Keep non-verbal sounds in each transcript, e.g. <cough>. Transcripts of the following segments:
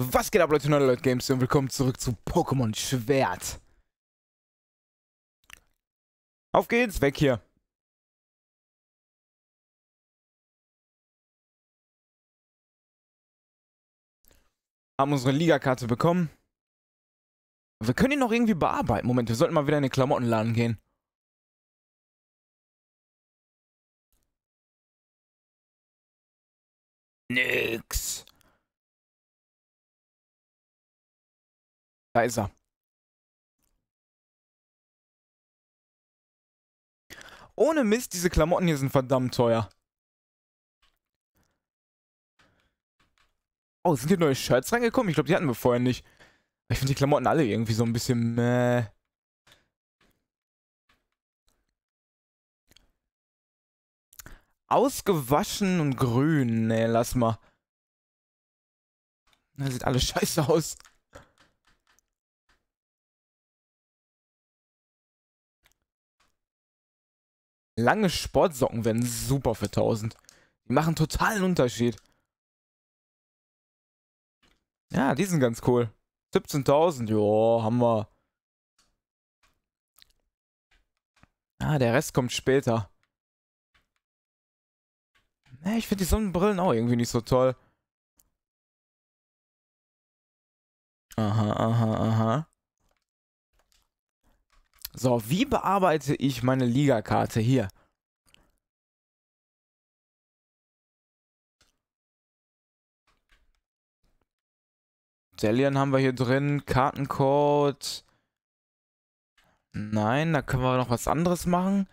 Was geht ab, Leute, neue Leute Games und willkommen zurück zu Pokémon Schwert. Auf geht's, weg hier. Haben unsere Ligakarte bekommen. Wir können ihn noch irgendwie bearbeiten. Moment, wir sollten mal wieder in den Klamottenladen gehen. Nix. Da ist er. Ohne Mist, diese Klamotten hier sind verdammt teuer. Oh, sind hier neue Shirts reingekommen? Ich glaube, die hatten wir vorher nicht. Ich finde die Klamotten alle irgendwie so ein bisschen meh. Ausgewaschen und grün. Nee, lass mal. Das sieht alles <laughs> scheiße aus. Lange Sportsocken wären super für 1000. Die machen totalen Unterschied. Ja, die sind ganz cool. 17.000, jo, haben wir. Ah, der Rest kommt später. ich finde die Sonnenbrillen auch irgendwie nicht so toll. Aha, aha, aha. So, wie bearbeite ich meine Ligakarte hier? Delian haben wir hier drin. Kartencode. Nein, da können wir noch was anderes machen.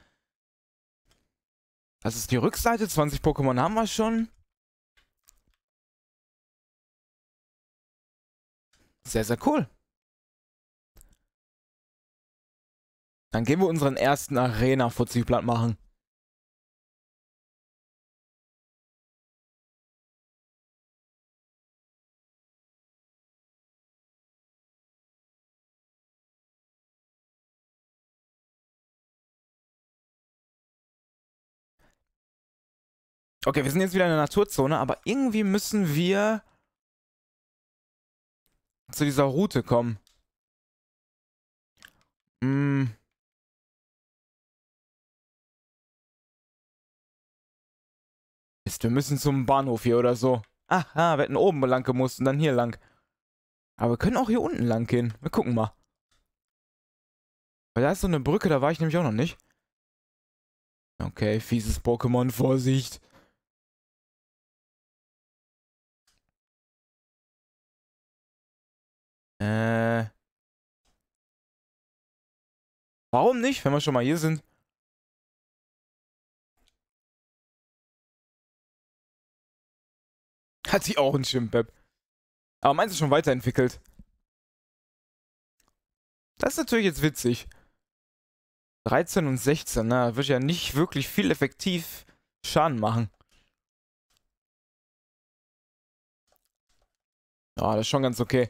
Das ist die Rückseite. 20 Pokémon haben wir schon. Sehr, sehr cool. Dann gehen wir unseren ersten Arena-Fuzzi-Blatt machen. Okay, wir sind jetzt wieder in der Naturzone, aber irgendwie müssen wir zu dieser Route kommen. Hm. Mist, wir müssen zum Bahnhof hier oder so. Aha, wir hätten oben lang gemusst und dann hier lang. Aber wir können auch hier unten lang gehen. Wir gucken mal. Weil da ist so eine Brücke, da war ich nämlich auch noch nicht. Okay, fieses Pokémon, Vorsicht. Äh. Warum nicht, wenn wir schon mal hier sind? Hat sie auch einen Schimpep. Aber meins ist schon weiterentwickelt. Das ist natürlich jetzt witzig. 13 und 16, na, wird ja nicht wirklich viel effektiv Schaden machen. Ja, das ist schon ganz okay.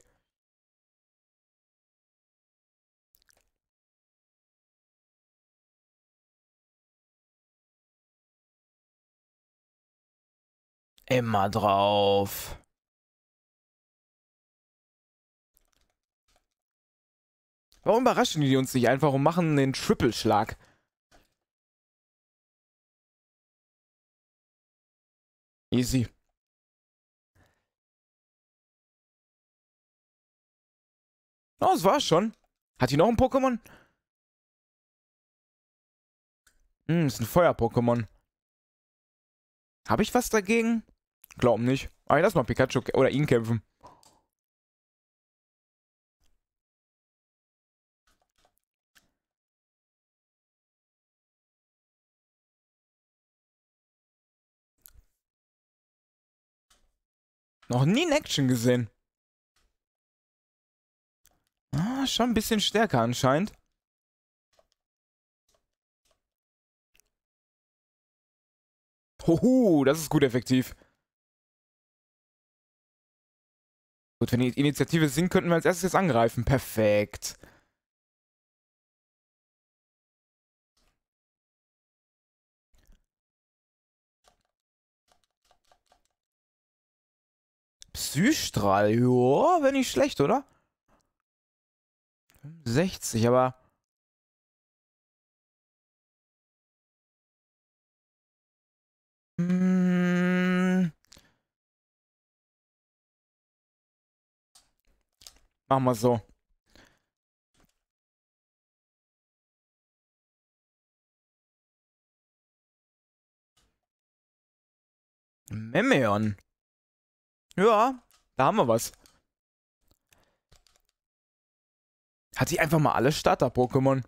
Immer drauf. Warum überraschen die uns nicht einfach und machen den Triple-Schlag? Easy. Oh, das war's schon. Hat die noch ein Pokémon? Hm, ist ein Feuer-Pokémon. Habe ich was dagegen? Glaub nicht. Aber lass mal Pikachu oder ihn kämpfen. Noch nie in Action gesehen. Ah, schon ein bisschen stärker anscheinend. Hoho, das ist gut effektiv. Gut, wenn die Initiative sind, könnten wir als erstes jetzt angreifen. Perfekt. Psystrahl. Joa, wäre nicht schlecht, oder? 60, aber... Hm. Machen wir so. Memeon. Ja, da haben wir was. Hat sie einfach mal alle Starter-Pokémon.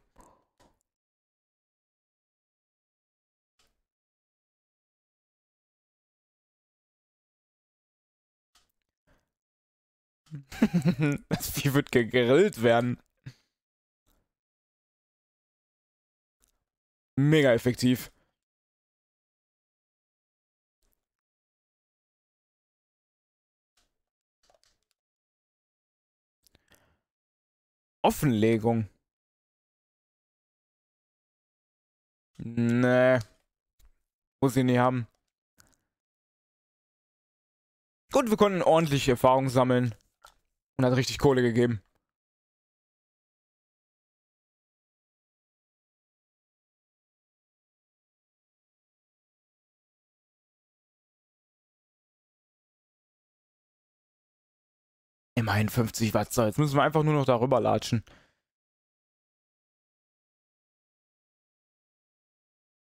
Das <laughs> Vieh wird gegrillt werden. Mega effektiv. Offenlegung. Nee. Muss ich nicht haben. Gut, wir konnten ordentlich Erfahrung sammeln. Und hat richtig Kohle gegeben. Immerhin 50 Watt. So, jetzt müssen wir einfach nur noch darüber latschen.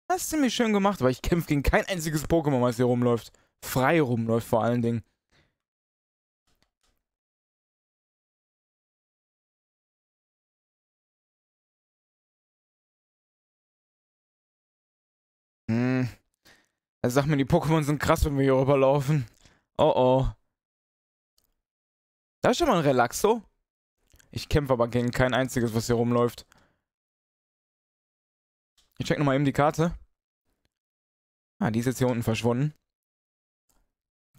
Das ist ziemlich schön gemacht, weil ich kämpfe gegen kein einziges Pokémon, was hier rumläuft. Frei rumläuft vor allen Dingen. Also sag mir, die Pokémon sind krass, wenn wir hier rüberlaufen. Oh oh. Da ist schon mal ein Relaxo. Ich kämpfe aber gegen kein einziges, was hier rumläuft. Ich check nochmal eben die Karte. Ah, die ist jetzt hier unten verschwunden.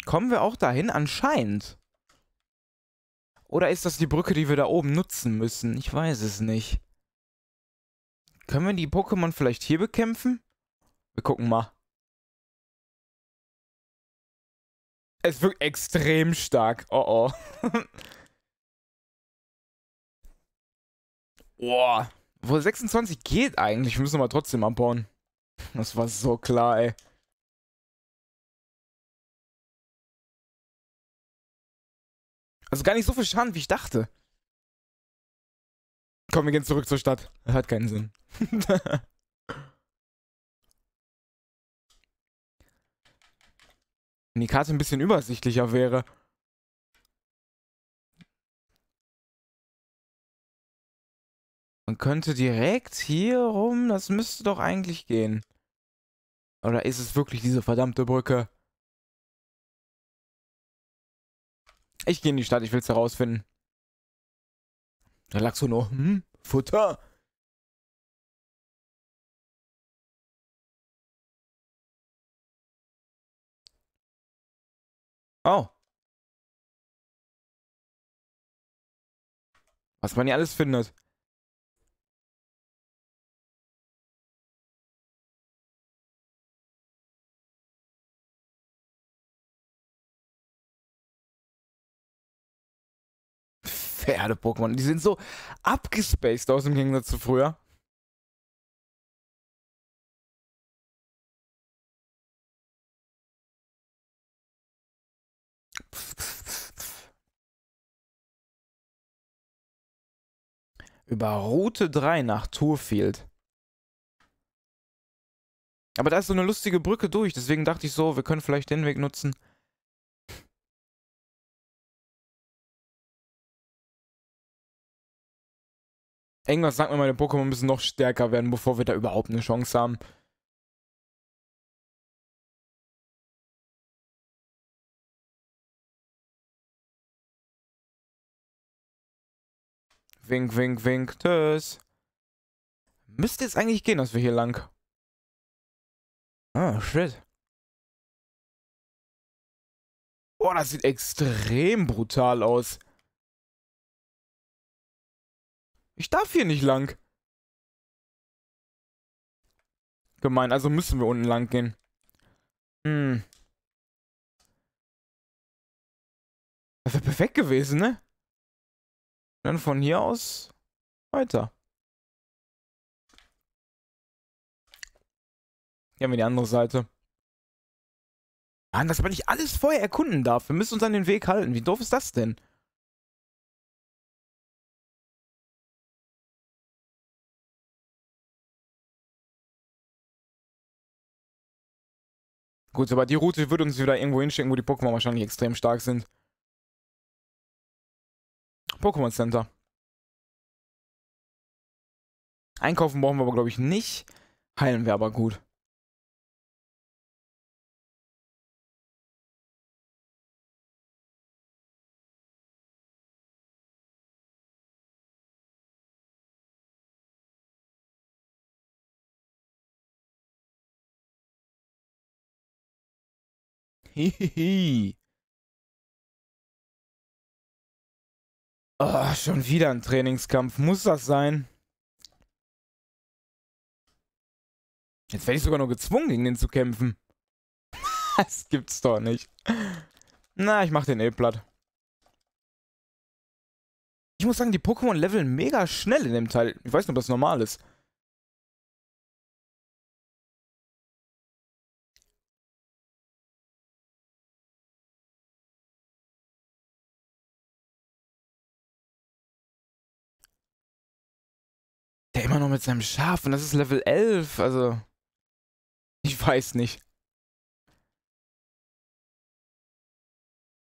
Kommen wir auch dahin? Anscheinend. Oder ist das die Brücke, die wir da oben nutzen müssen? Ich weiß es nicht. Können wir die Pokémon vielleicht hier bekämpfen? Wir gucken mal. Es wirkt extrem stark. Oh oh. Boah. Wo 26 geht eigentlich. Wir müssen aber trotzdem abbauen. Das war so klar, ey. Also gar nicht so viel Schaden, wie ich dachte. Komm, wir gehen zurück zur Stadt. Hat keinen Sinn. <laughs> Wenn die Karte ein bisschen übersichtlicher wäre. Man könnte direkt hier rum, das müsste doch eigentlich gehen. Oder ist es wirklich diese verdammte Brücke? Ich gehe in die Stadt, ich will es herausfinden. Da lag so nur, hm, Futter. Oh. Was man hier alles findet. Pferde-Pokémon. Die sind so abgespaced aus dem Gegensatz zu früher. Über Route 3 nach Tourfield. Aber da ist so eine lustige Brücke durch, deswegen dachte ich so, wir können vielleicht den Weg nutzen. Irgendwas sagt mir, meine Pokémon müssen noch stärker werden, bevor wir da überhaupt eine Chance haben. Wink, wink, wink, tschüss. Müsste jetzt eigentlich gehen, dass wir hier lang. Ah, shit. Boah, das sieht extrem brutal aus. Ich darf hier nicht lang. Gemein, also müssen wir unten lang gehen. Hm. Das wäre perfekt gewesen, ne? Dann von hier aus weiter. Hier haben wir die andere Seite. Mann, dass man nicht alles vorher erkunden darf. Wir müssen uns an den Weg halten. Wie doof ist das denn? Gut, aber die Route würde uns wieder irgendwo hinschicken, wo die Pokémon wahrscheinlich extrem stark sind. Pokémon Center. Einkaufen brauchen wir aber, glaube ich, nicht. Heilen wir aber gut. Hihihi. Oh, schon wieder ein Trainingskampf. Muss das sein? Jetzt werde ich sogar noch gezwungen, gegen den zu kämpfen. <laughs> das gibt's doch nicht. Na, ich mach den eh platt. Ich muss sagen, die Pokémon leveln mega schnell in dem Teil. Ich weiß nicht, ob das normal ist. Mit seinem Schaf und das ist Level 11, also. Ich weiß nicht.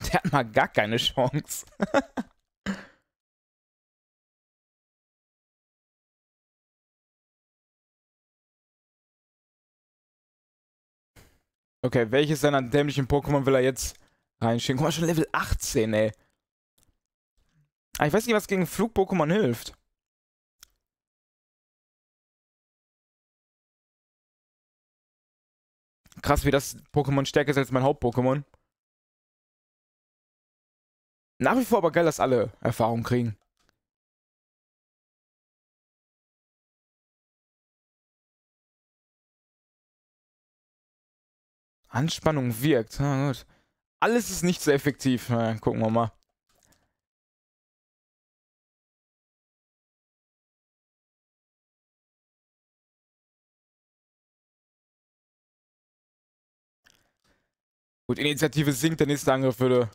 Der hat mal gar keine Chance. <laughs> okay, welches seiner dämlichen Pokémon will er jetzt reinschicken? Guck mal, schon Level 18, ey. Ah, ich weiß nicht, was gegen Flug-Pokémon hilft. Krass, wie das Pokémon stärker ist als mein Haupt-Pokémon. Nach wie vor aber geil, dass alle Erfahrung kriegen. Anspannung wirkt. Na gut. Alles ist nicht so effektiv. Na, gucken wir mal. Gut, Initiative sinkt, der nächste Angriff würde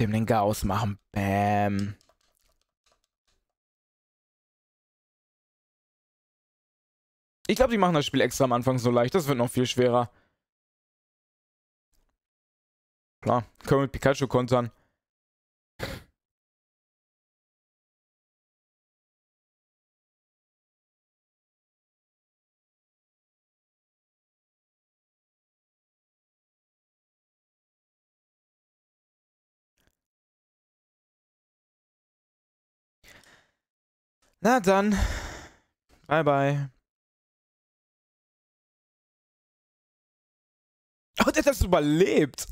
dem Lenker ausmachen. Bam. Ich glaube, die machen das Spiel extra am Anfang so leicht. Das wird noch viel schwerer. Klar, können wir mit Pikachu kontern. Na dann. Bye, bye. Oh, <laughs> der hat das überlebt.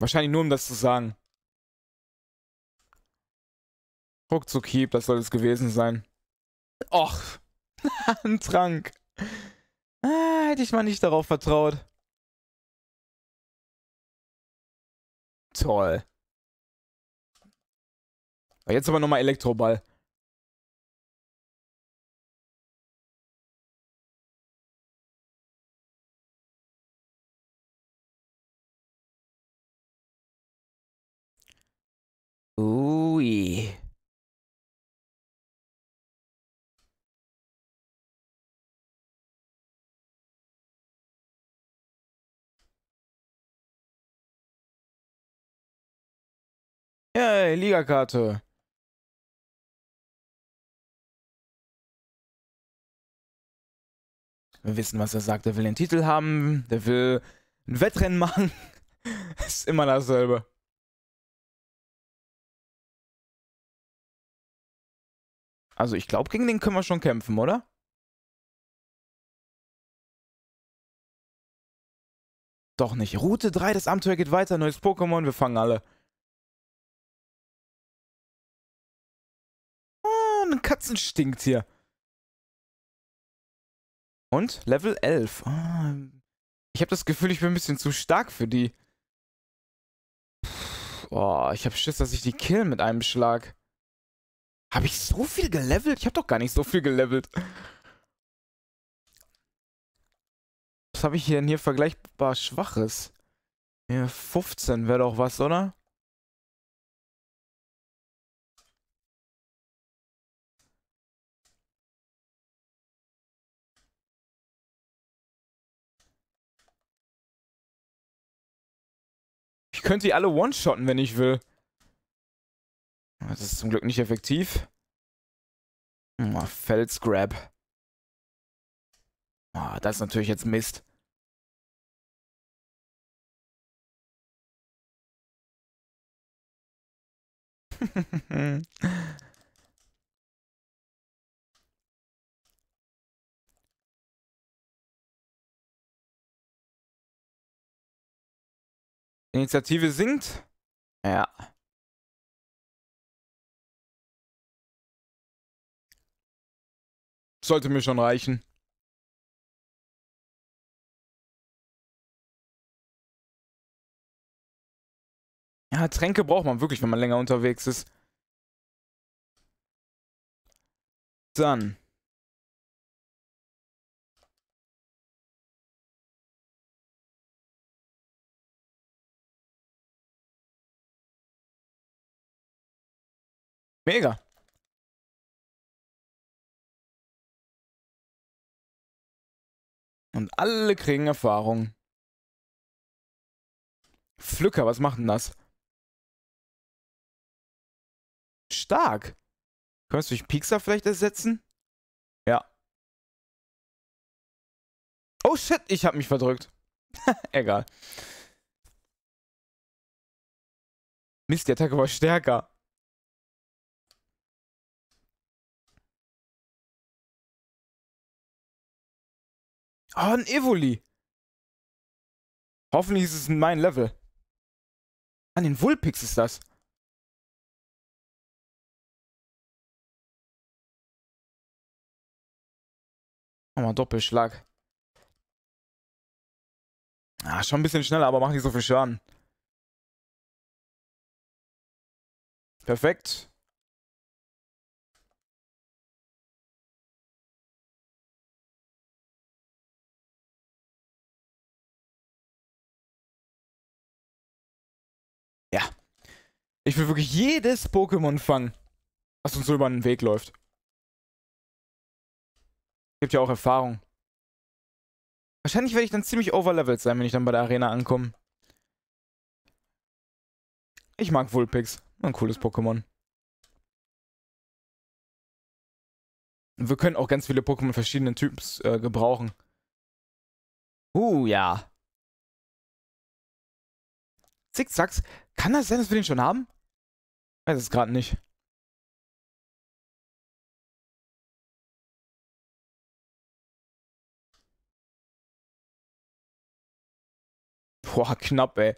Wahrscheinlich nur, um das zu sagen. Ruckzuck Hieb, das soll es gewesen sein. Och, <laughs> ein Trank. Ah, hätte ich mal nicht darauf vertraut. Toll. Jetzt aber nochmal Elektroball. Ui. Hey, Ligakarte. Wir wissen, was er sagt. Er will den Titel haben, der will ein Wettrennen <laughs> machen. ist immer dasselbe. Also ich glaube, gegen den können wir schon kämpfen, oder? Doch nicht. Route 3, das Abenteuer geht weiter, neues Pokémon, wir fangen alle. Ein Katzen stinkt hier. Und? Level 11. Ah, ich habe das Gefühl, ich bin ein bisschen zu stark für die. Oh, ich habe Schiss, dass ich die kill mit einem Schlag. Habe ich so viel gelevelt? Ich habe doch gar nicht so viel gelevelt. Was habe ich denn hier vergleichbar Schwaches? Ja, 15 wäre doch was, oder? Könnte die alle one-shotten, wenn ich will. Das ist zum Glück nicht effektiv. Oh, Felsgrab. Oh, das ist natürlich jetzt Mist. <laughs> Initiative sinkt? Ja. Sollte mir schon reichen. Ja, Tränke braucht man wirklich, wenn man länger unterwegs ist. Dann. Mega. Und alle kriegen Erfahrung. Pflücker, was macht denn das? Stark. Könntest du durch Pixar vielleicht ersetzen? Ja. Oh shit, ich hab mich verdrückt. <laughs> Egal. Mist, die Attacke war stärker. Oh, ein Evoli. Hoffentlich ist es mein Level. An den Vulpix ist das. Nochmal Doppelschlag. Ah, schon ein bisschen schneller, aber macht nicht so viel Schaden. Perfekt. Ich will wirklich jedes Pokémon fangen, was uns so über den Weg läuft. Gibt ja auch Erfahrung. Wahrscheinlich werde ich dann ziemlich overlevelt sein, wenn ich dann bei der Arena ankomme. Ich mag Vulpix. Ein cooles Pokémon. Wir können auch ganz viele Pokémon verschiedenen Typs äh, gebrauchen. Uh, ja. Zickzacks. Kann das sein, dass wir den schon haben? Weiß es gerade nicht. Boah, knapp, ey.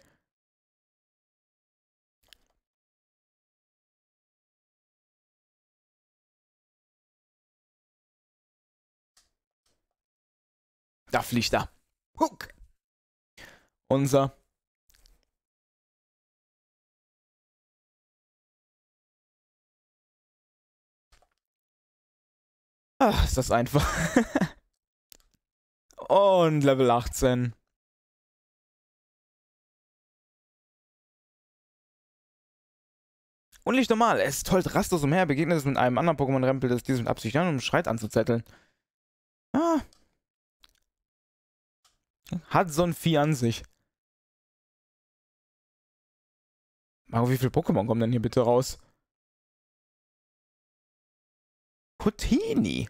Da fliegt er. Huck. Unser. Ach, ist das einfach. <laughs> Und Level 18. Und nicht normal, es tollt rastlos umher, begegnet es mit einem anderen Pokémon-Rempel, das dieses mit Absicht an, um Schreit anzuzetteln. Ah. Hat so ein Vieh an sich. Maro, wie viele Pokémon kommen denn hier bitte raus? Kutini.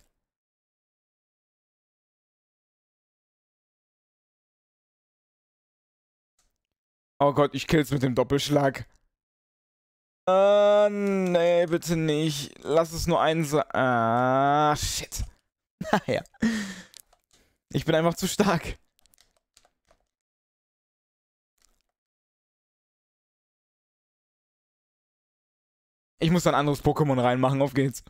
Oh Gott, ich kill's mit dem Doppelschlag. Äh, nee, bitte nicht. Lass es nur einen sein. Ah, shit. <laughs> Naja. Ich bin einfach zu stark. Ich muss ein anderes Pokémon reinmachen. Auf geht's.